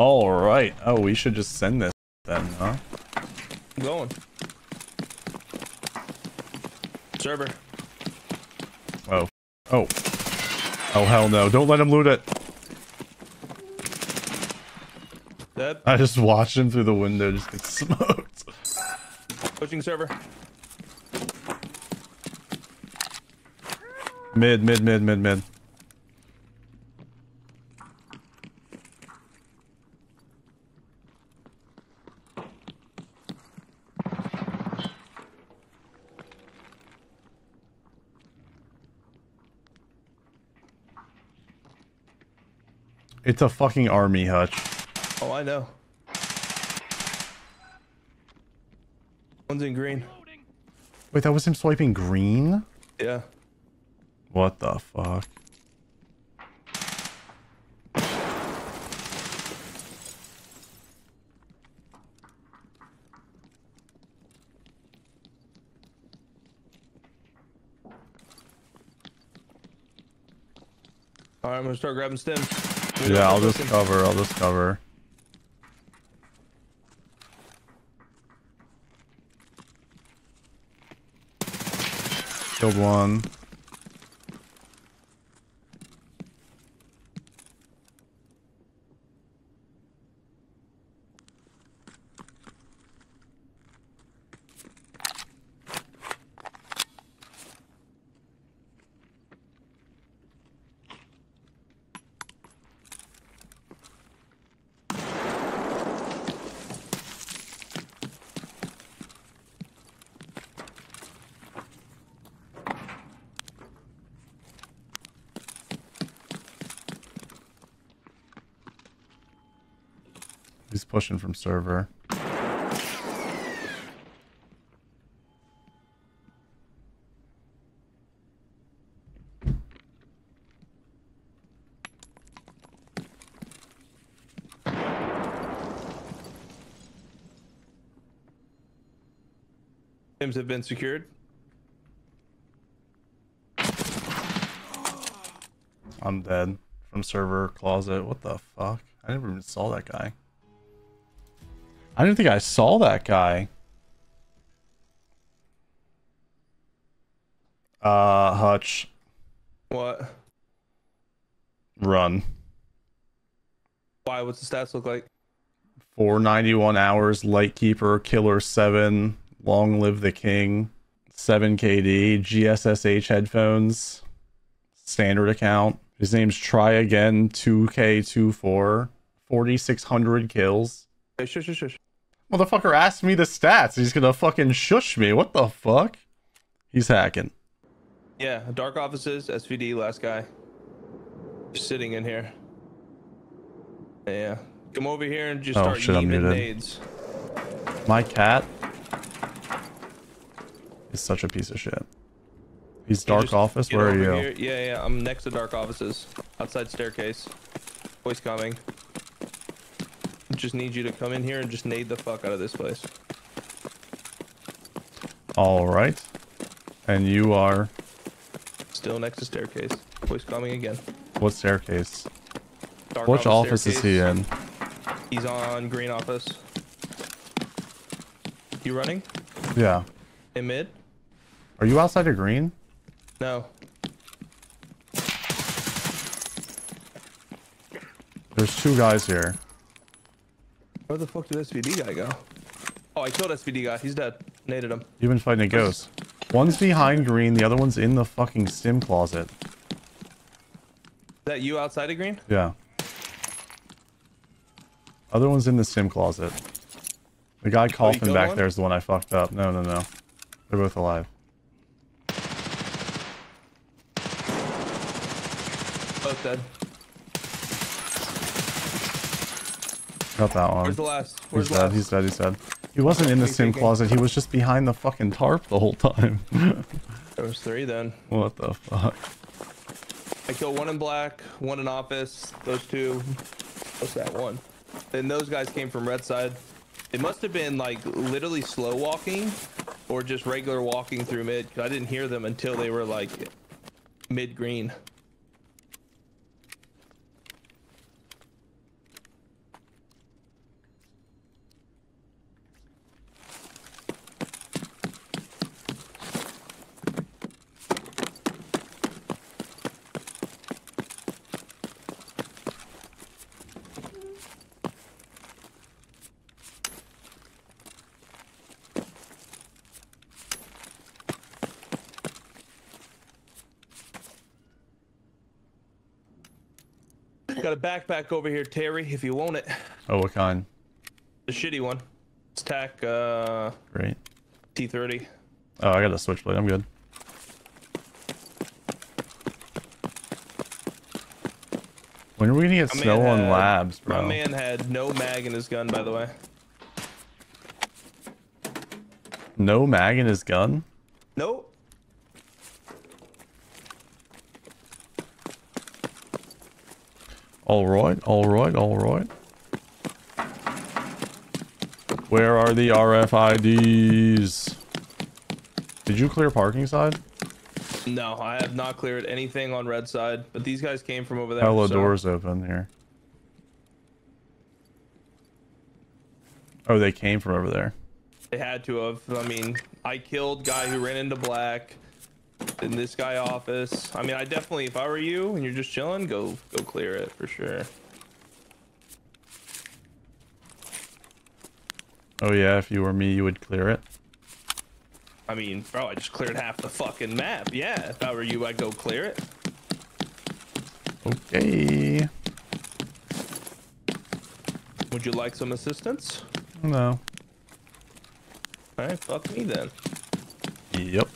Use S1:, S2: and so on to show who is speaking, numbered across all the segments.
S1: All right. Oh, we should just send this then, huh?
S2: I'm going. Server.
S1: Oh. Oh. Oh, hell no. Don't let him loot it.
S2: Dead.
S1: I just watched him through the window just get smoked.
S2: Pushing server.
S1: Mid, mid, mid, mid, mid. It's a fucking army hutch.
S2: Oh, I know. One's in green.
S1: Wait, that was him swiping green?
S2: Yeah.
S1: What the fuck?
S2: All right, I'm gonna start grabbing stems.
S1: Yeah, I'll just cover. I'll just cover. Killed one. Pushing from server.
S2: Stems have been secured.
S1: I'm dead. From server closet. What the fuck? I never even saw that guy. I didn't think I saw that guy. Uh, Hutch,
S2: What?
S1: run.
S2: Why? What's the stats look like?
S1: 491 hours, Lightkeeper, Killer 7, Long Live the King, 7 KD, GSSH headphones, standard account. His name's Try Again 2K24, 4,600 kills.
S2: Hey, shush, shush, shush.
S1: Motherfucker asked me the stats. He's gonna fucking shush me. What the fuck? He's hacking.
S2: Yeah, dark offices, SVD, last guy. Just sitting in here. Yeah. Come over here and just
S1: Oh,
S2: start
S1: shit, muted.
S2: nades.
S1: My cat is such a piece of shit. He's dark
S2: just
S1: office. Where are you?
S2: here. Yeah, yeah, I'm next to dark offices. Outside staircase. Voice coming. Just need you to come in here and just nade the fuck out of this place.
S1: All right. And you are
S2: Still next to staircase. Voice coming again.
S1: what staircase?
S2: Dark
S1: Which office is he in?
S2: He's on green office. You running?
S1: Yeah.
S2: In mid?
S1: Are you outside of green?
S2: No.
S1: There's two guys here.
S2: Where the fuck did SVD guy go? Oh, I killed SVD guy. He's dead. Naded him.
S1: You've been fighting a ghost. One's behind green. The other one's in the fucking sim closet.
S2: Is that you outside of green?
S1: Yeah. Other one's in the sim closet. The guy oh, coughing
S2: killed
S1: back
S2: one?
S1: there is the one I fucked up. No, no, no. They're both alive.
S2: Both dead.
S1: Got that one.
S2: Where's the last? Where's
S1: He's
S2: the
S1: dead.
S2: last?
S1: He's dead. He's dead. He wasn't in the
S2: He's
S1: stim
S2: taking-
S1: closet. He was just behind the fucking tarp the whole time.
S2: There was three then.
S1: what the fuck?
S2: I killed one in black, one in office, those two. What's that one? Then those guys came from red side. It must have been like literally slow walking or just regular walking through mid because I didn't hear them until they were like mid green. Backpack over here, Terry, if you want it.
S1: Oh, what kind?
S2: The shitty one. It's TAC uh,
S1: Great.
S2: T30.
S1: Oh, I got a switchblade. I'm good. When are we gonna get
S2: My
S1: snow on
S2: had-
S1: labs, bro?
S2: My man had no mag in his gun, by the way.
S1: No mag in his gun?
S2: Nope.
S1: All right, all right, all right. Where are the RFIDs? Did you clear parking side?
S2: No, I have not cleared anything on red side, but these guys came from over there.
S1: Hella
S2: so-
S1: doors open here. Oh, they came from over there.
S2: They had to have. I mean, I killed guy who ran into black in this guy office. I mean, I definitely, if I were you and you're just chilling, go go clear it for sure.
S1: Oh yeah, if you were me, you would clear it.
S2: I mean, bro, I just cleared half the fucking map. Yeah, if I were you, I'd go clear it.
S1: Okay.
S2: Would you like some assistance?
S1: No.
S2: All right, fuck me then.
S1: Yep.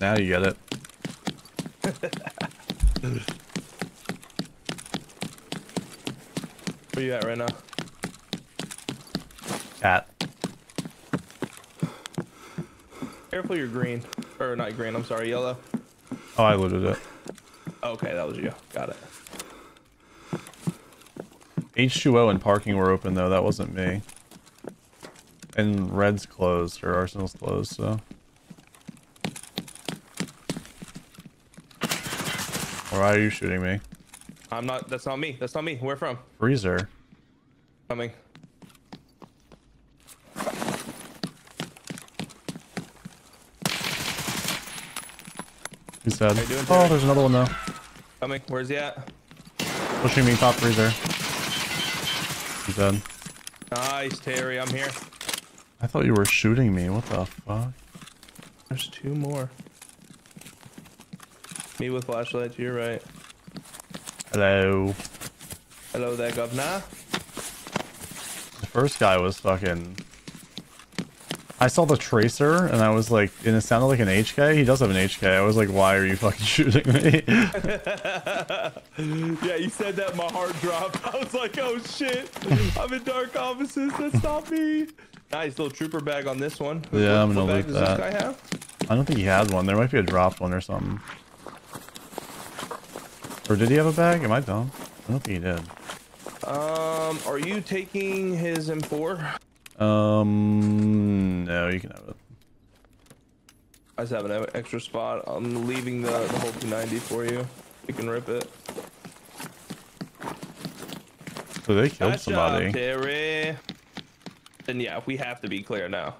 S1: Now you get it.
S2: Where you at right now?
S1: Cat.
S2: Careful, you're green. Or not green, I'm sorry, yellow.
S1: Oh, I looted it.
S2: Okay, that was you. Got it.
S1: H2O and parking were open though. That wasn't me. And Red's closed or Arsenal's closed, so. Why are you shooting me?
S2: I'm not, that's not me. That's not me. Where from?
S1: Freezer.
S2: Coming. He's dead.
S1: Oh, there's another one though.
S2: Coming. Where's he at?
S1: Pushing me top freezer. He's dead.
S2: Nice, Terry. I'm here.
S1: I thought you were shooting me. What the fuck?
S2: There's two more. Me with flashlight you're right.
S1: Hello.
S2: Hello there, governor.
S1: The first guy was fucking. I saw the tracer and I was like, and it sounded like an HK. He does have an HK. I was like, why are you fucking shooting me?
S2: Yeah, you said that, my heart dropped. I was like, oh shit. I'm in dark offices. That's not me. Nice little trooper bag on this one.
S1: Yeah, I'm gonna
S2: what
S1: loot that.
S2: this guy have?
S1: I don't think he has one. There might be a dropped one or something. Or did he have a bag? Am I dumb? I don't think he did.
S2: Um, are you taking his M4?
S1: Um, no, you can have it.
S2: I just have an extra spot. I'm leaving the, the whole 290 for you. You can rip it.
S1: So they killed
S2: Nice
S1: somebody.
S2: job, Terry. Then yeah, we have to be clear now.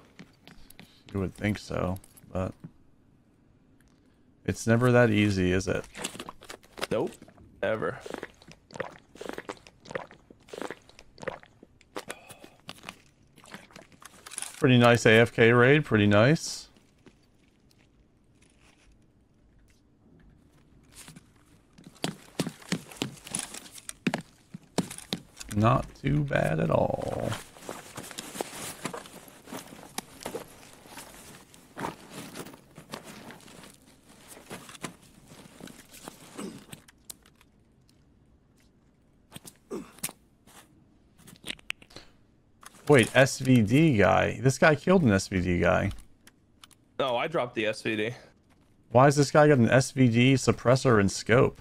S1: You would think so, but it's never that easy, is it?
S2: Nope. Ever.
S1: Pretty nice AFK raid. Pretty nice. Not too bad at all. Wait, SVD guy. This guy killed an SVD guy.
S2: No, I dropped the SVD.
S1: Why has this guy got an SVD suppressor and scope?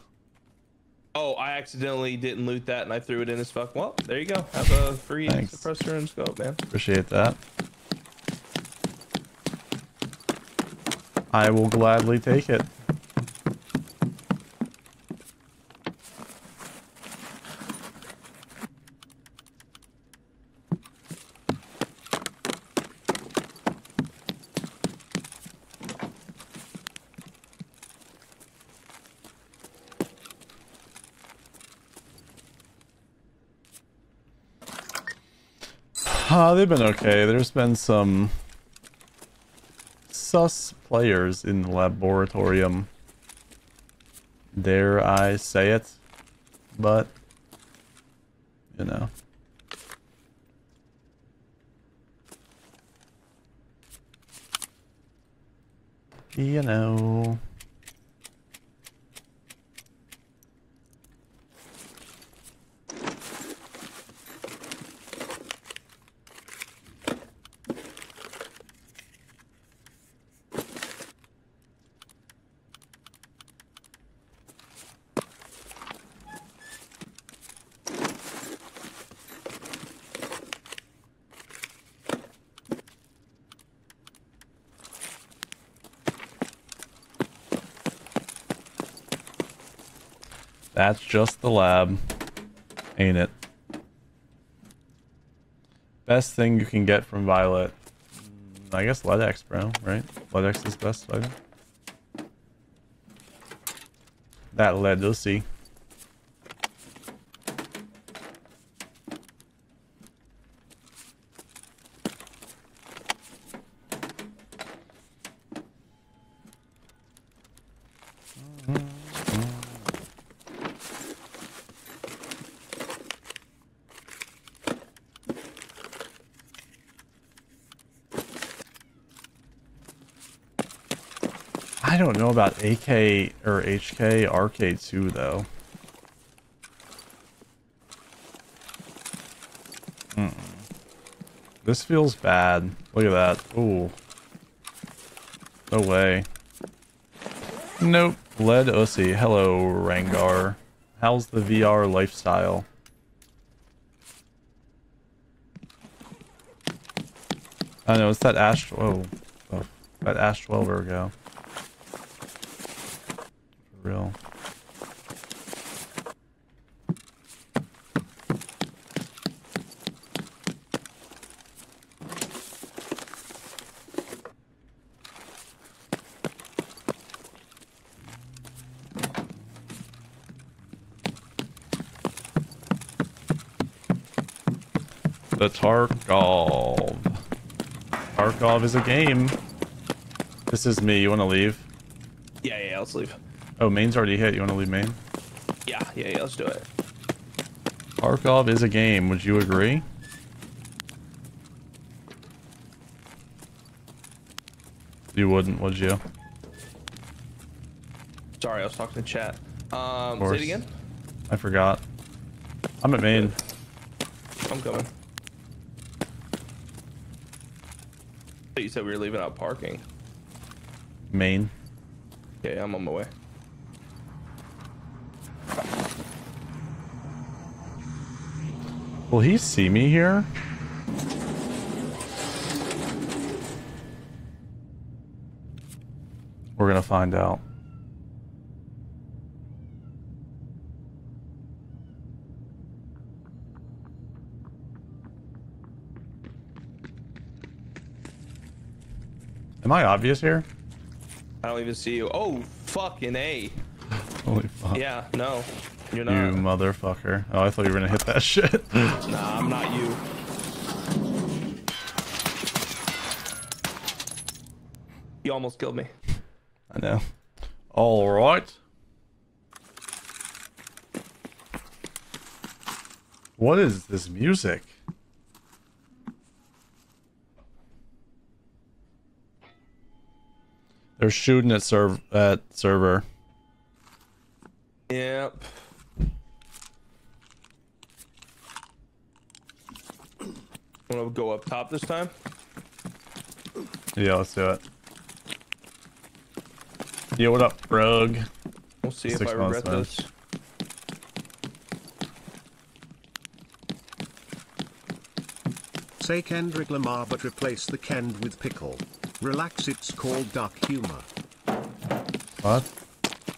S2: Oh, I accidentally didn't loot that and I threw it in his fuck. Well, there you go. Have a free
S1: Thanks.
S2: suppressor and scope, man.
S1: Appreciate that. I will gladly take it. Uh, they've been okay. There's been some sus players in the laboratorium. Dare I say it? But you know. You know. That's just the lab. Ain't it? Best thing you can get from Violet. Mm, I guess LEDX, bro, right? LEDX is best item. That lead, you'll see. I don't know about AK or HK Arcade 2 though. Mm -mm. This feels bad. Look at that. Ooh. No way. Nope. Lead Usi. Hello, Rangar. How's the VR lifestyle? I know, it's that Ash... Whoa. Oh, that Ash 12 Virgo. Real. The Tarkov. Tarkov is a game. This is me. You want to leave?
S2: Yeah, yeah, let's leave.
S1: Oh, main's already hit. You want to leave main?
S2: Yeah, yeah, yeah, let's do it.
S1: Tarkov is a game. Would you agree? You wouldn't, would you?
S2: Sorry, I was talking to chat. Um, say it again.
S1: I forgot. I'm at main.
S2: I'm coming. You said we were leaving out parking.
S1: Main.
S2: Yeah, I'm on my way.
S1: Will he see me here? We're gonna find out. Am I obvious here?
S2: I don't even see you. Oh, fucking A.
S1: Holy fuck.
S2: Yeah, no. You're
S1: You motherfucker. Oh, I thought you were gonna hit that shit.
S2: Nah, I'm not you. You almost killed me.
S1: I know. All right. What is this music? They're shooting at at server.
S2: Yep. Wanna go up top this time?
S1: Yeah, let's do it. Yeah, what up, Rug?
S2: We'll see
S1: Six
S2: if I regret
S1: man.
S2: this.
S3: Say Kendrick Lamar but replace the Kend with pickle. Relax it's called dark humor.
S1: What?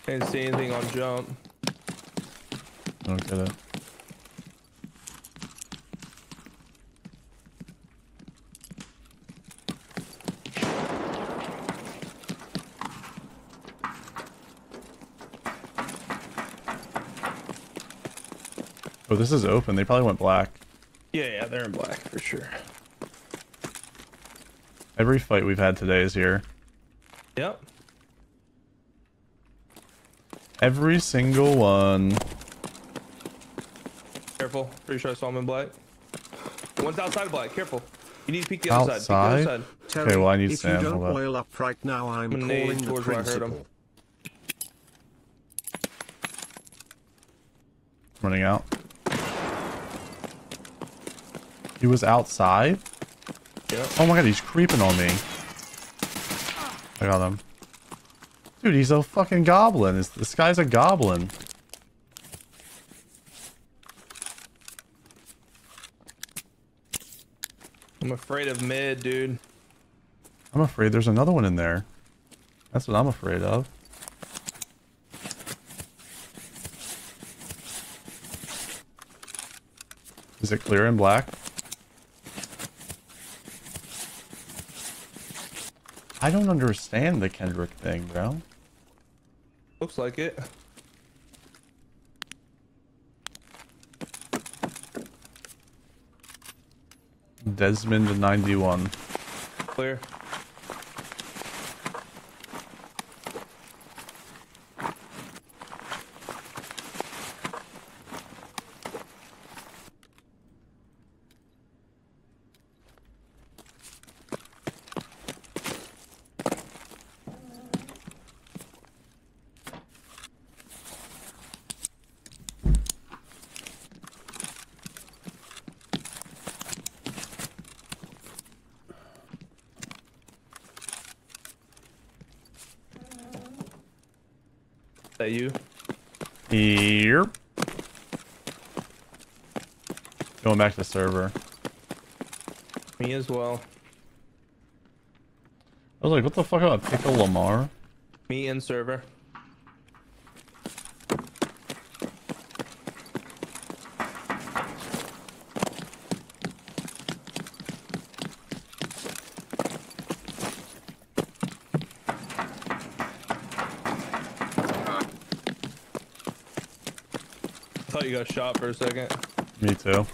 S2: Didn't see anything on jump.
S1: Don't get it. Oh, this is open. They probably went black.
S2: Yeah, yeah, they're in black for sure.
S1: Every fight we've had today is here.
S2: Yep.
S1: Every single one.
S2: Careful Careful. Pretty sure I saw him in black. One's outside of black. Careful. You need to peek the other side. Peek the other
S1: Outside?
S2: side.
S3: Terry,
S1: well, I need
S3: if
S1: sand,
S3: you don't
S1: hold up.
S3: oil up right now, I'm
S2: I'm
S3: calling the
S2: towards I heard him.
S3: principal.
S1: Running out. He was outside?
S2: Yeah.
S1: Oh my god, he's creeping on me. I got him. Dude, he's a fucking goblin. This, this guy's a goblin.
S2: I'm afraid of mid, dude.
S1: I'm afraid there's another one in there. That's what I'm afraid of. Is it clear and black? I don't understand the Kendrick thing, bro.
S2: Looks like it.
S1: Desmond 91.
S2: Clear. That you?
S1: Here. Going back to the server.
S2: Me as well.
S1: I was like, what the fuck about Pickle Lamar?
S2: Me and server. Got shot for a second.
S1: Me too.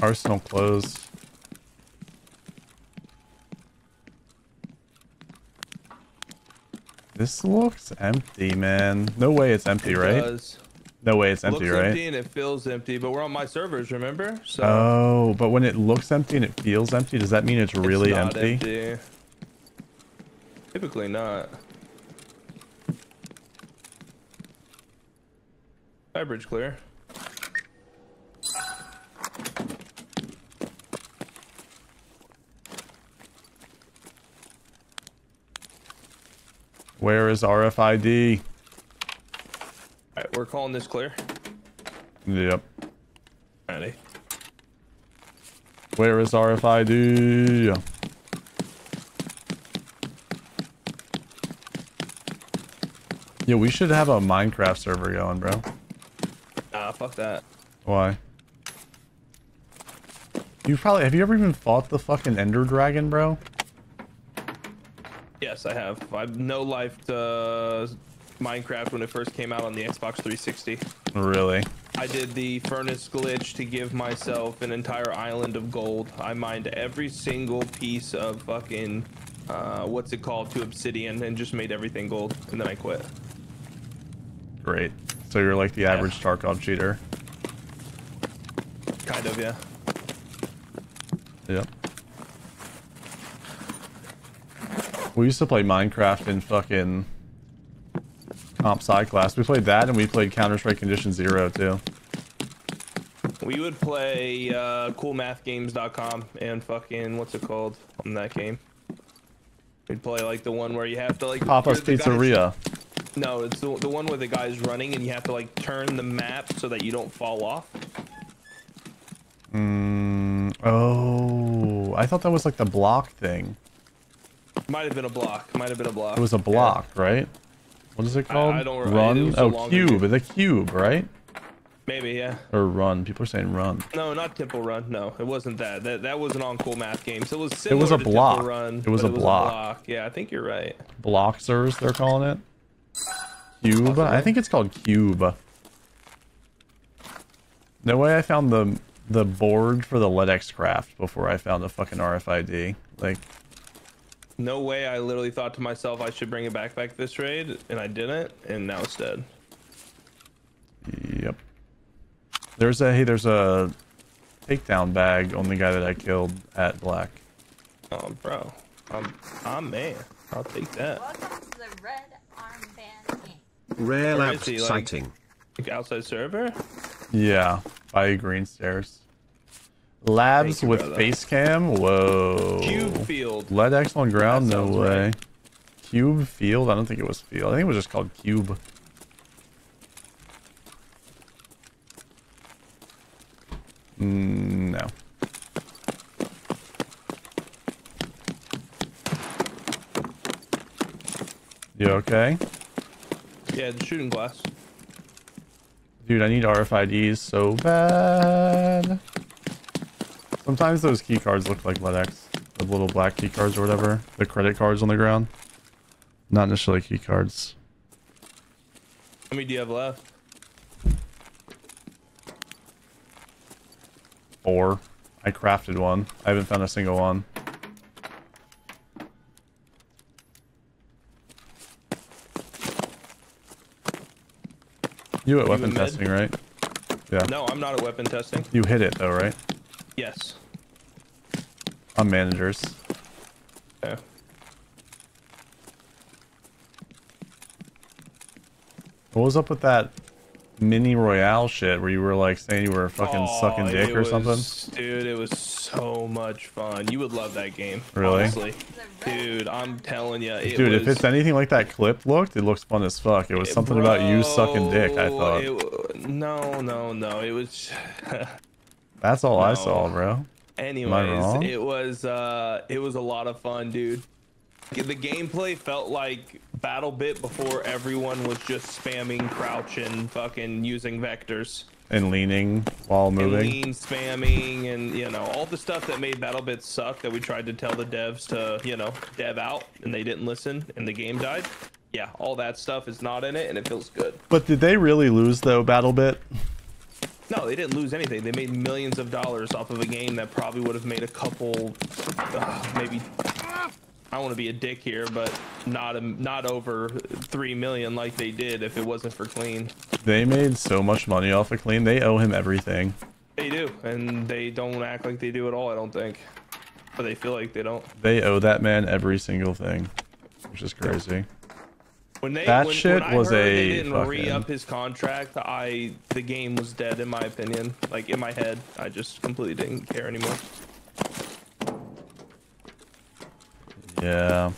S1: Arsenal closed. This looks empty, man. No way it's empty,
S2: It
S1: right?
S2: does.
S1: No way it's empty,
S2: Looks
S1: right?
S2: empty and it feels empty, but we're on my servers, remember? So
S1: Oh, but when it looks empty and it feels empty, does that mean it's
S2: it's
S1: really
S2: not
S1: empty?
S2: Typically not. Bridge clear.
S1: Where is RFID?
S2: Alright, we're calling this clear.
S1: Yep.
S2: Ready.
S1: Where is RFID? Yeah, we should have a Minecraft server going, bro.
S2: Fuck that.
S1: Why? You probably have you ever even fought the fucking Ender Dragon, bro?
S2: Yes, I have. I've no life to Minecraft when it first came out on the Xbox 360.
S1: Really?
S2: I did the furnace glitch to give myself an entire island of gold. I mined every single piece of fucking, uh, what's it called, to obsidian and just made everything gold. And then I quit.
S1: Great. So you're like the average Tarkov cheater.
S2: Kind of, yeah.
S1: Yep. We used to play Minecraft in fucking comp sci class. We played that and we played Counter Strike Condition Zero too.
S2: We would play uh, coolmathgames.com and fucking, what's it called on that game? We'd play like the one where you have to like...
S1: Papa's
S2: the guys-
S1: Pizzeria.
S2: No, it's the, the one where the guy's running and you have to like turn the map so that you don't fall off.
S1: Mm, oh, I thought that was like the block thing.
S2: Might have been a block. Might have been a block.
S1: It was a
S2: Yeah.
S1: block, right? What is it called?
S2: I don't re- it
S1: run.
S2: was so
S1: oh, cube.
S2: ago.
S1: The cube, right?
S2: Maybe, yeah.
S1: Or run. People are saying run.
S2: No, not Temple Run. No, it wasn't that. That that wasn't on Cool Math Games. It was
S1: It
S2: similar
S1: was a
S2: to Temple
S1: block.
S2: Run.
S1: It was
S2: but
S1: a block.
S2: Yeah, I think you're right.
S1: Bloxers, they're calling it. Cube. I think it's called cube. No way I found the the board for the LEDX craft before I found the fucking RFID. Like,
S2: No way. I literally thought to myself I should bring a backpack this raid, and I didn't, and now it's dead.
S1: yep. There's a hey, there's a takedown bag on the guy that I killed at black.
S2: Oh, bro. I'm, I'm man. I'll take that.
S4: Welcome to the Red Armband Gang.
S3: Rare
S2: Where
S3: lab
S2: he, like-
S3: sighting.
S2: Like outside server?
S1: Yeah, by green stairs. Labs
S2: you,
S1: with
S2: brother.
S1: face cam. Whoa.
S2: Cube field.
S1: LEDX on ground? No way.
S2: right.
S1: Cube field? I don't think it was field. I think it was just called cube. Mm, no. You okay?
S2: Yeah, the shooting glass.
S1: Dude, I need RFIDs so bad. Sometimes those key cards look like LEDX. The little black key cards or whatever. The credit cards on the ground. Not necessarily key cards.
S2: How many do you have left?
S1: Four. I crafted one. I haven't found a single one. You at
S2: You
S1: weapon
S2: med?
S1: testing, right? Yeah.
S2: No, I'm not at weapon testing.
S1: You hit it though, right?
S2: Yes.
S1: On managers.
S2: Yeah.
S1: What was up with that mini royale shit where you were like saying you were fucking sucking
S2: Oh,
S1: dick
S2: it
S1: or something?
S2: Dude, it was so much fun. You would love that game.
S1: Really?
S2: Honestly. Dude, I'm telling you. It
S1: Dude,
S2: was,
S1: if it's anything like that clip looked, it looks fun as fuck. It was something about you sucking dick, I thought.
S2: it no, no, no. It was.
S1: That's all I saw, bro.
S2: Anyways, it was uh, it was a lot of fun, dude. The gameplay felt like BattleBit before everyone was just spamming crouching, fucking using vectors.
S1: And leaning while
S2: and
S1: moving.
S2: lean spamming and you know all the stuff that made BattleBit suck that we tried to tell the devs to you know dev out and they didn't listen and the game died. Yeah, all that stuff is not in it and it feels good.
S1: But did they really lose though, BattleBit?
S2: No, they didn't lose anything. They made millions of dollars off of a game that probably would have made a couple, uh, maybe. I want to be a dick here, but not a, not over three million like they did if it wasn't for Clean.
S1: They made so much money off of Clean. They owe him everything.
S2: They do, and they don't act like they do at all. I don't think, but they feel like they don't.
S1: They owe that man every single thing, which is crazy.
S2: When they
S1: That
S2: when,
S1: shit
S2: when
S1: was a
S2: they didn't
S1: fucking-
S2: re-up his contract, I the game was dead in my opinion. Like in my head, I just completely didn't care anymore.
S1: Yeah.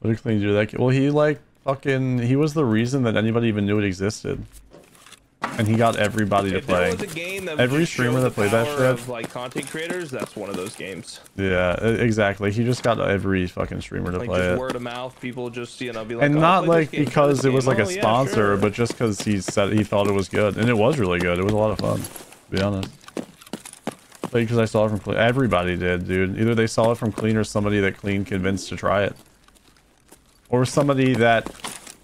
S1: What did Clean do that? Well, he like fucking. He was the reason that anybody even knew it existed, and he got everybody to
S2: If there
S1: play.
S2: was a game that
S1: Every streamer that played that shit-
S2: like content creators, that's one of those games.
S1: Yeah, exactly. He just got every fucking streamer to
S2: Like
S1: play
S2: just
S1: it.
S2: word of mouth, people just you know be like,
S1: and
S2: "Oh,
S1: not like because it was like a
S2: Oh, yeah,
S1: sponsor,
S2: sure.
S1: but just because he said he thought it was good, and it was really good. It was a lot of fun, to be honest. Like because I saw it from Clean, everybody did, dude. Either they saw it from Clean or somebody that Clean convinced to try it, or somebody that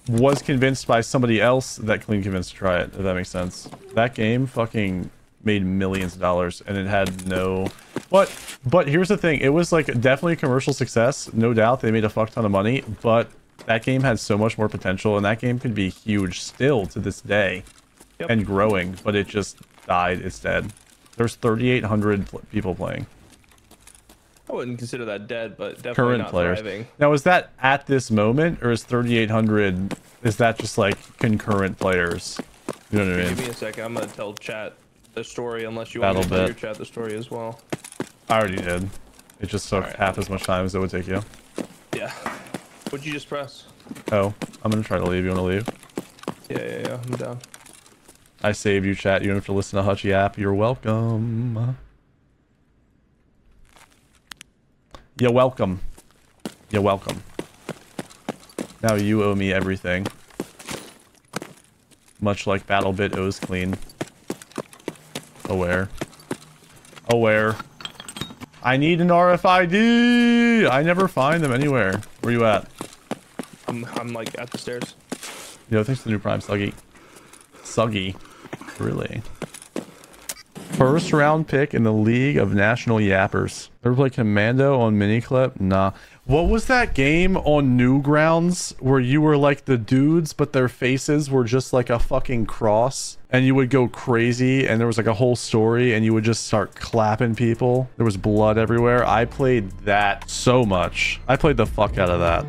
S1: was convinced by somebody else that Clean convinced to try it. If that makes sense. That game fucking made millions of dollars, and it had no. But but here's the thing: it was like definitely a commercial success, no doubt. They made a fuck ton of money, but that game had so much more potential, and that game could be huge still to this day,
S2: Yep.
S1: and growing. But it just died. It's dead. There's 3,800 pl- people playing.
S2: I wouldn't consider that dead, but definitely
S1: Current
S2: not
S1: players.
S2: thriving.
S1: Now, is that at this moment, or is 3,800? Is that just like concurrent players? You know what I mean?
S2: Give me a second. I'm gonna tell chat the story, unless you want to
S1: Battle
S2: tell your chat the story as well.
S1: I already did. It just took
S2: Alright.
S1: half as much time as it would take you.
S2: Yeah. What'd you just press?
S1: Oh, I'm gonna try to leave. You wanna leave?
S2: Yeah, yeah, yeah. I'm down.
S1: I saved you, chat. You don't have to listen to Hutchie app. You're welcome. You're welcome. You're welcome. Now you owe me everything. Much like BattleBit owes Clean. Aware. Aware. I need an RFID! I never find them anywhere. Where you at?
S2: I'm I'm like at the stairs.
S1: Yo, thanks to the new Prime, Suggy. Suggy. Really? First round pick in the League of National Yappers. Ever play Commando on Miniclip? Nah. What was that game on Newgrounds where you were like the dudes, but their faces were just like a fucking cross? And you would go crazy, and there was like a whole story, and you would just start clapping people. There was blood everywhere. I played that so much. I played the fuck out of that.